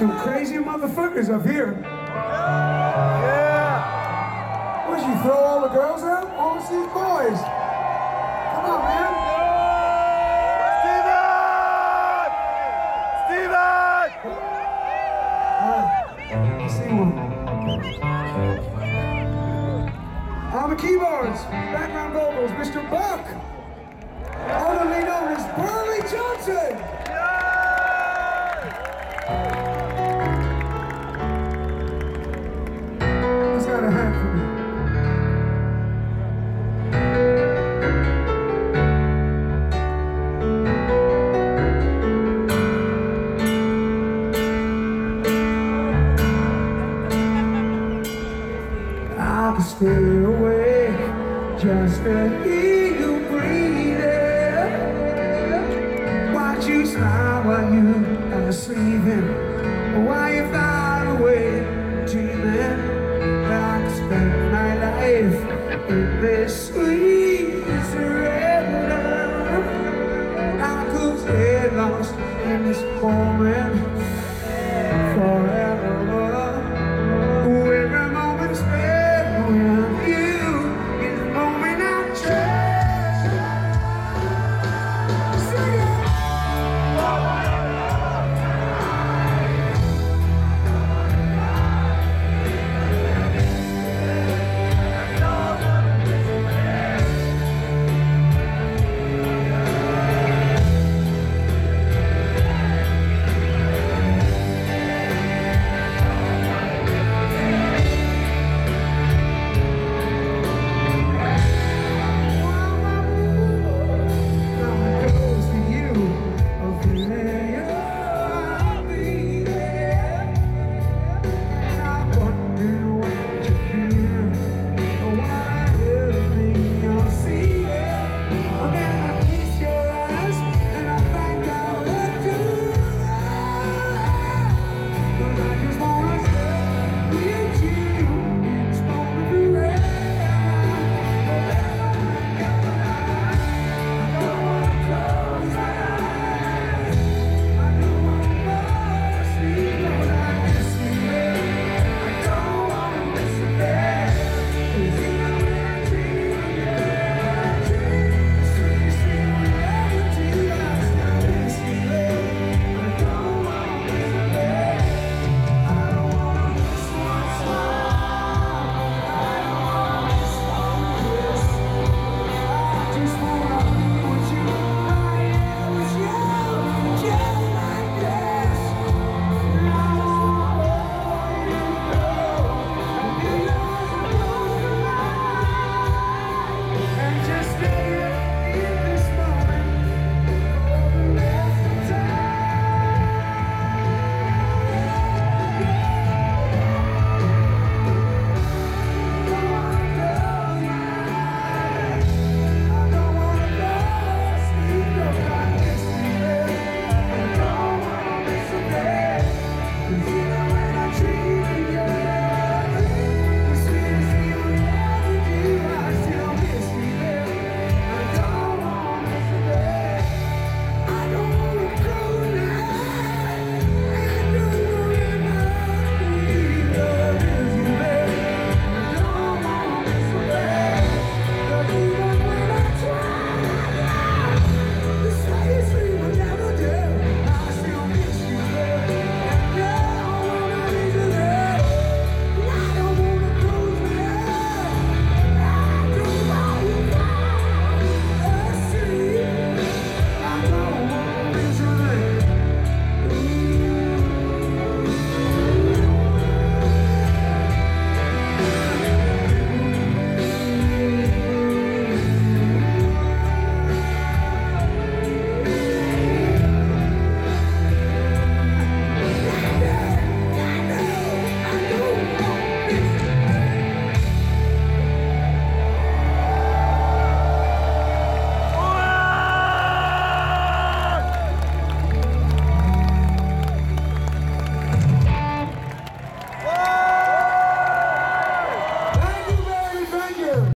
Some crazy motherfuckers up here. Yeah. What, you throw all the girls out? All these boys. Come on, man. Steven! Steven! I see one. On the keyboards, background vocals, Mr. Buck. Otherly known as Burley Johnson. I can stay awake just to hear you breathing. Watch you smile while you are sleeping, while you fly away dreaming. I could spend my life in this sweet surrender. I could stay lost in this moment